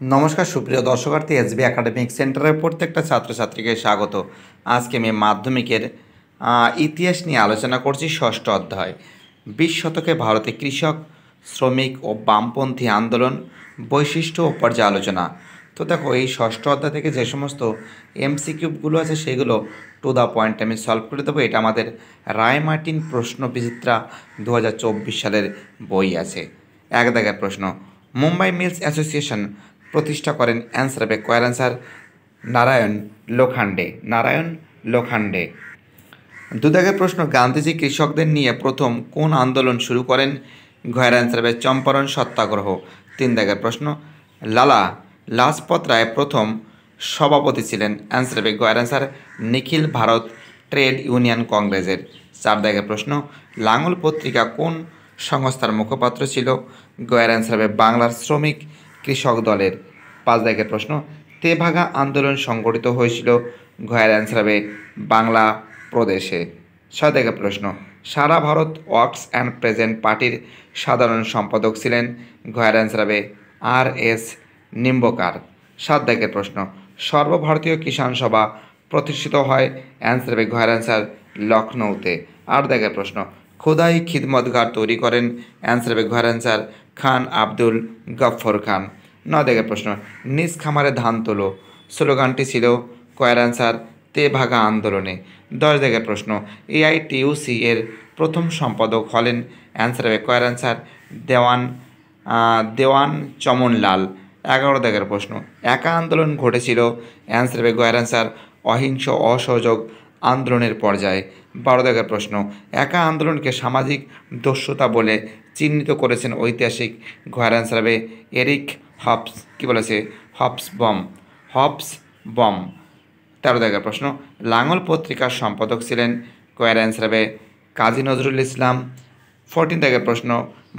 নমস্কার, সুপ্রিয় দর্শকার্থী, SB academic সেন্টারের প্রত্যেকটা ছাত্রছাত্রীকে স্বাগত। আজকে আমি মাধ্যমিকের ইতিহাস নিয়ে আলোচনা করছি ষষ্ঠ অধ্যায়। বিশ শতকে ভারতে কৃষক, শ্রমিক ও বামপন্থী আন্দোলন, বৈশিষ্ট্য ও পর্যালোচনা। তো দেখো, এই ষষ্ঠ অধ্যায় থেকে যে সমস্ত এমসিকিউবগুলো আছে, সেগুলো টু দ্য পয়েন্ট আমি সলভ করে দেবো। এটা আমাদের রায় মার্টিন প্রশ্ন বিচিত্রা দু হাজার চব্বিশ সালের বই আছে। এক দাগের প্রশ্ন, মুম্বাই মিলস অ্যাসোসিয়েশন প্রতিষ্ঠা করেন অ্যান্সার হবে কয়ার অ্যান্সার নারায়ণ লোখান্ডে। নারায়ণ লোখান্ডে। দুদাগের প্রশ্ন, গান্ধীজি কৃষকদের নিয়ে প্রথম কোন আন্দোলন শুরু করেন? ঘয়ের অ্যান্সার হবে চম্পারণ সত্যাগ্রহ। তিন দাগের প্রশ্ন, লালা লাজপত রায় প্রথম সভাপতি ছিলেন। অ্যান্সার হবে গয়ের answer Nikhil Bharat trade union কংগ্রেসের। চার দাগের প্রশ্ন, লাঙল পত্রিকা কোন সংস্থার মুখপাত্র ছিল? গয়ের অ্যান্সার হবে বাংলার শ্রমিক কৃষক দলের পাঁচ দাগের প্রশ্ন, তেভাগা আন্দোলন সংগঠিত হয়েছিল ঘয়ের অ্যান্সার হবে বাংলা প্রদেশে। ছয় দাগের প্রশ্ন, Sara Bharat workers and peasants পার্টির সাধারণ সম্পাদক ছিলেন, ঘয়ের অ্যান্সার হবে আর এস নিম্বকার। সাত দাগের প্রশ্ন, সর্বভারতীয় কিষাণ সভা প্রতিষ্ঠিত হয় অ্যান্সার হবে ঘয়ের অ্যান্সার লখনৌতে। আট দাগের প্রশ্ন, খোদাই খিদমতগার তৈরি করেন অ্যান্সার হবে ঘয়ের অ্যান্সার খান আব্দুল গফর খান। নয় দাগের প্রশ্ন। নিজ খামারে ধান তোলো। স্লোগানটি ছিল, কয়ার অ্যান্সার তে ভাগা আন্দোলনে। দশ দাগের প্রশ্ন এআইটিউসি এর প্রথম সম্পাদক হলেন? অ্যান্সার হবে, কয়ার অ্যান্সার দেওয়ান দেওয়ান চমন লাল এগারো দাগের প্রশ্ন, একা আন্দোলন ঘটেছিল? অ্যান্সার হবে গয়ার অ্যান্সার অহিংস, অসহযোগ আন্দোলনের পর্যায়ে। বারো দাগের প্রশ্ন, একা আন্দোলনকে সামাজিক দস্যুতা বলে চিহ্নিত করেছেন ঐতিহাসিক? গয়ার অ্যান্সার হবে, এরিক হবস কী বলেছে হবস বম হবস বম। তেরো দাগের প্রশ্ন লাঙল পত্রিকার সম্পাদক ছিলেন কয়ার অ্যান্সার হবে কাজী নজরুল ইসলাম। ফোরটিন দাগের প্রশ্ন,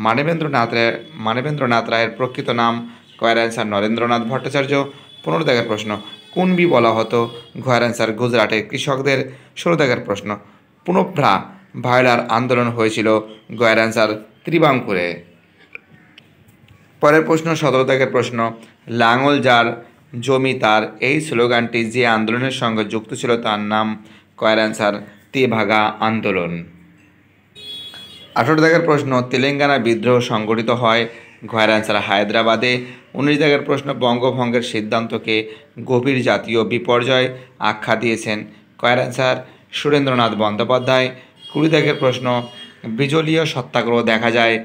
মানবেন্দ্রনাথ রায়ের মানবেন্দ্রনাথ রায়ের প্রকৃত নাম কয়ার অ্যান্সার নরেন্দ্রনাথ ভট্টাচার্য? পনেরো দাগের প্রশ্ন কুনবি বলা হতো ঘয়ের অ্যান্সার গুজরাটের কৃষকদের? ষোলো দাগের প্রশ্ন পুনঃভ্রা ভায়োলার আন্দোলন হয়েছিল গয়ের অ্যান্সার ত্রিবাঙ্কুরে। পরের প্রশ্ন সতেরো দাগের প্রশ্ন। লাঙল যার জমি তার, এই স্লোগানটি যে আন্দোলনের সঙ্গে যুক্ত ছিল তার নাম কয়ার অ্যান্সার, তেভাগা আন্দোলন। আঠারো দাগের প্রশ্ন, তেলেঙ্গানা বিদ্রোহ সংগঠিত হয় ঘয়ের অ্যান্সার হায়দ্রাবাদে। উনিশ দাগের প্রশ্ন, বঙ্গভঙ্গের সিদ্ধান্তকে গভীর জাতীয় বিপর্যয় আখ্যা দিয়েছেন কয়ের অ্যান্সার সুরেন্দ্রনাথ বন্দ্যোপাধ্যায়। কুড়ি দাগের প্রশ্ন, বিজলীয় সত্যাগ্রহ দেখা যায়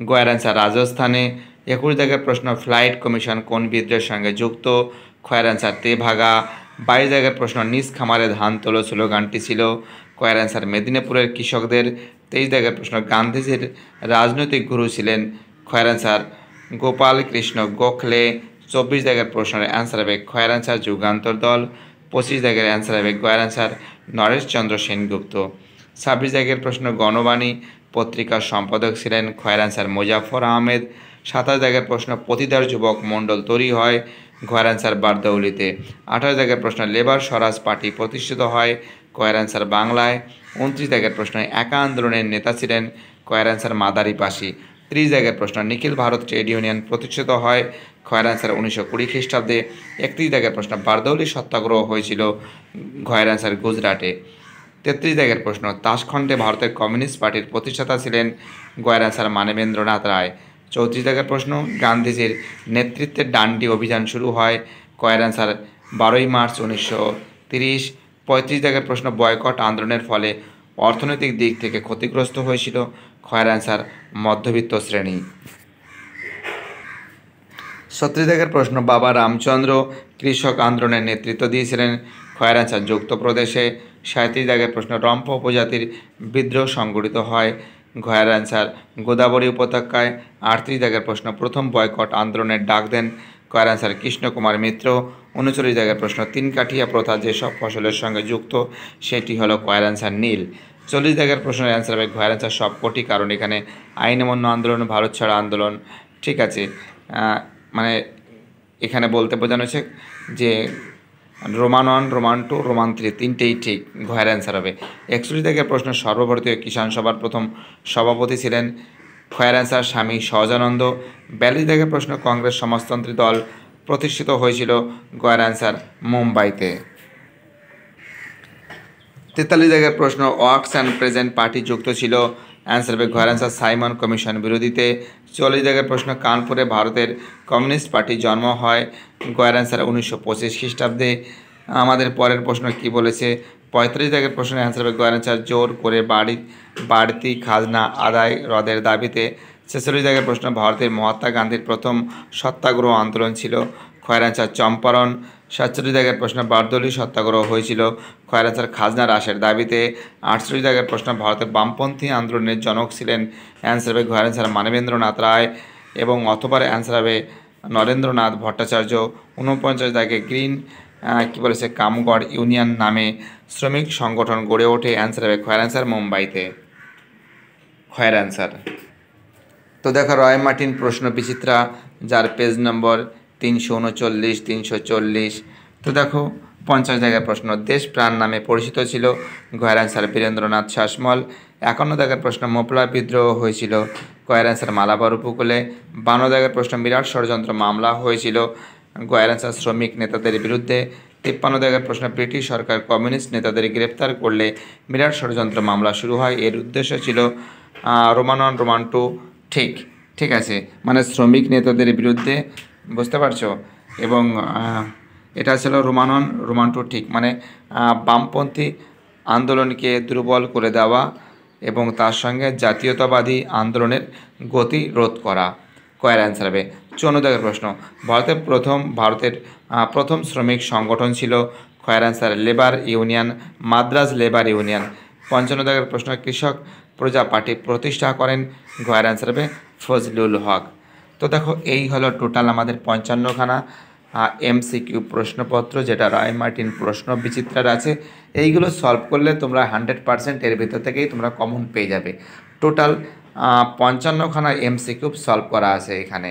গয়ের অ্যান্সার রাজস্থানে। একুশ দাগের প্রশ্ন, ফ্লাইট কমিশন কোন বিদ্রোহের সঙ্গে যুক্ত? খয়ের অ্যান্সার তেভাগা বাইশ দাগের প্রশ্ন, নিজ খামারে ধান তোলো স্লোগানটি ছিল কয়ের অ্যান্সার, মেদিনীপুরের কৃষকদের। তেইশ দাগের প্রশ্ন, গান্ধীজির রাজনৈতিক গুরু ছিলেন খয়ের অ্যান্সার গোপাল কৃষ্ণ গোখলে। চব্বিশ দাগের প্রশ্নের অ্যান্সার হবে খয়ের অ্যান্সার যুগান্তর দল। পঁচিশ দাগের অ্যান্সার হবে গয়ের অ্যান্সার নরেশচন্দ্র সেনগুপ্ত। ছাব্বিশ দাগের প্রশ্ন, গণবাণী পত্রিকার সম্পাদক ছিলেন খয়ের অ্যান্সার মুজাফর আহমেদ। সাতাশ দাগের প্রশ্ন পতিদার যুবক মণ্ডল তৈরি হয়। ঘয়ের অ্যান্সার বারদৌলিতে আঠাশ দাগের প্রশ্ন লেবার স্বরাজ পার্টি প্রতিষ্ঠিত হয়। কয়ের অ্যান্সার বাংলায়। উনত্রিশ দাগের প্রশ্ন একা আন্দোলনের নেতা ছিলেন। কয়ের অ্যান্সার মাদারি পাশি ত্রিশ জায়গার প্রশ্ন নিখিল ভারত ট্রেড ইউনিয়ন প্রতিষ্ঠিত হয়। খয়ের অ্যান্সার উনিশশো কুড়ি খ্রিস্টাব্দে। একত্রিশ দাগের প্রশ্ন বারদৌলি সত্যাগ্রহ হয়েছিল ঘয়ের অ্যান্সার গুজরাটে। তেত্রিশ দাগের প্রশ্ন তাসখণ্ডে ভারতের কমিউনিস্ট পার্টির প্রতিষ্ঠাতা ছিলেন। গয়ের অ্যান্সার মানবেন্দ্রনাথ রায়। চৌত্রিশ দাগের প্রশ্ন। গান্ধীজির নেতৃত্বে ডান্ডি অভিযান শুরু হয় কয়ের অ্যান্সার বারোই মার্চ উনিশশো তিরিশ। পঁয়ত্রিশ দাগের প্রশ্ন, বয়কট আন্দোলনের ফলে অর্থনৈতিক দিক থেকে ক্ষতিগ্রস্ত হয়েছিল খয়ের অ্যান্সার মধ্যবিত্ত শ্রেণি। ছত্রিশ দাগের প্রশ্ন, বাবা রামচন্দ্র কৃষক আন্দোলনের নেতৃত্ব দিয়েছিলেন খয়ের অ্যান্সার যুক্ত প্রদেশে। সাঁত্রিশ দাগের প্রশ্ন, রম্প উপজাতির বিদ্রোহ সংগঠিত হয় ঘয়ের অ্যান্সার। গোদাবরী উপত্যকায় আটত্রিশ দাগের প্রশ্ন। প্রথম বয়কট আন্দোলনের ডাক দেন কয়ের অ্যান্সার কৃষ্ণকুমার মিত্র। উনচল্লিশ দাগের প্রশ্ন, তিন কাঠিয়া প্রথা যেসব ফসলের সঙ্গে যুক্ত, সেটি হলো কয়ের অ্যান্সার নীল। চল্লিশ দাগের প্রশ্নের অ্যান্সার হবে, ঘয়ের অ্যান্সার সবকটি কারণ এখানে আইন অমান্য আন্দোলন, ভারত ছাড়া আন্দোলন। ঠিক আছে মানে এখানে বলতে বোঝানো হচ্ছে যে Roman one Roman two Roman three তিনটেই ঠিক ঘয়ের অ্যান্সার হবে। একচল্লিশ দাগের প্রশ্ন, সর্বভারতীয় কিষাণ সভার প্রথম সভাপতি ছিলেন। খয়ের অ্যান্সার স্বামী সহজানন্দ। বিয়াল্লিশ দাগের প্রশ্ন, কংগ্রেস সমাজতন্ত্রী দল প্রতিষ্ঠিত হয়েছিল গয়ের অ্যান্সার মুম্বাইতে। তেতাল্লিশ জায়গার প্রশ্ন ওয়ার্কস অ্যান্ড প্রেজেন্ট পার্টি যুক্ত ছিল। অ্যান্সার হবে ঘর অ্যান্সার সাইমন কমিশন বিরোধীতে। চল্লিশ জায়গার প্রশ্ন, কানপুরে ভারতের কমিউনিস্ট পার্টি জন্ম হয় গয়ের অ্যান্সার উনিশশো পঁচিশ খ্রিস্টাব্দে। আমাদের পরের প্রশ্ন কি বলেছে? পঁয়ত্রিশ জায়গার প্রশ্নের অ্যান্সার হবে গয়ের অ্যান্সার জোর করে বাড়ি, বাড়তি খাজনা আদায় হ্রদের দাবিতে। ছেচল্লিশ জায়গার প্রশ্ন, ভারতের মহাত্মা গান্ধীর প্রথম সত্যাগ্রহ আন্দোলন ছিল। খয়রাচার চম্পারণ সাতচল্লিশ জায়গার প্রশ্ন, বারদলি সত্যাগ্রহ হয়েছিল খয়রাচার খাজনা হ্রাসের দাবিতে। আটচল্লিশ জায়গার প্রশ্ন, ভারতের বামপন্থী আন্দোলনের জনক ছিলেন অ্যান্সার হবে খয়রাচার মানবেন্দ্রনাথ রায় এবং অথবা অ্যান্সার হবে নরেন্দ্রনাথ ভট্টাচার্য। উনপঞ্চাশ জায়গায় গ্রিন কী বলেছে, কামগড় ইউনিয়ন নামে শ্রমিক সংগঠন গড়ে ওঠে অ্যান্সার হবে খয়ের মুম্বাইতে। খয়ের অ্যান্সার তো দেখো, রয় মার্টিন প্রশ্ন বিচিত্রা, যার পেজ নম্বর তিনশো উনচল্লিশ, তিনশো চল্লিশ। তো দেখো, পঞ্চাশ জায়গার প্রশ্ন, দেশ প্রাণ নামে পরিচিত ছিল গয়ের অ্যান্সার বীরেন্দ্রনাথ শাসমল। একান্ন জায়গার প্রশ্ন মোপলা বিদ্রোহ হয়েছিল, গয়ের অ্যান্সার মালাবার উপকূলে। বান্ন জায়গার প্রশ্ন, বিরাট ষড়যন্ত্র মামলা হয়েছিল, গয়ের অ্যান্সার শ্রমিক নেতাদের বিরুদ্ধে। তিপ্পান্ন জায়গার প্রশ্ন, ব্রিটিশ সরকার কমিউনিস্ট নেতাদের গ্রেপ্তার করলে বিরাট ষড়যন্ত্র মামলা শুরু হয়। এর উদ্দেশ্য ছিল রোমান ওয়ান রোমান টু ঠিক ঠিক আছে। মানে শ্রমিক নেতাদের বিরুদ্ধে বুঝতে পারছ? এবং এটা ছিল রোমানন, রোমান ঠিক মানে বামপন্থী আন্দোলনকে দুর্বল করে দেওয়া এবং তার সঙ্গে জাতীয়তাবাদী আন্দোলনের গতি রোধ করা। কয়ের অ্যান্সার হবে। চৌন্ন প্রশ্ন। ভারতের প্রথম ভারতের প্রথম শ্রমিক সংগঠন ছিল কয়ের answer labour union Madras labour union পঞ্চান্ন দাগের প্রশ্ন, কৃষক প্রজা পার্টি প্রতিষ্ঠা করেন। গয়ের অ্যান্সার হবে ফজলুল হক। তো দেখো, এই হলো টোটাল আমাদের পঞ্চান্নখানা এমসিকিউ প্রশ্নপত্র, যেটা রায় মার্টিন প্রশ্ন বিচিত্রার আছে, এইগুলো সলভ করলে তোমরা হান্ড্রেড পারসেন্ট এর ভিতর থেকেই তোমরা কমন পেয়ে যাবে। টোটাল পঞ্চান্নখানা এমসিকিউ সলভ করা আছে এখানে।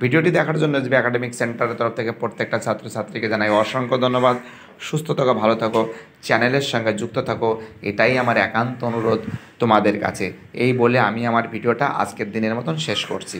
ভিডিওটি দেখার জন্য এসবি একাডেমিক সেন্টারের তরফ থেকে প্রত্যেকটা ছাত্রছাত্রীকে জানাই অসংখ্য ধন্যবাদ। সুস্থ থাকো, ভালো থাকো, চ্যানেলের সঙ্গে যুক্ত থাকো, এটাই আমার একান্ত অনুরোধ তোমাদের কাছে। এই বলে আমি আমার ভিডিওটা আজকের দিনের মতন শেষ করছি।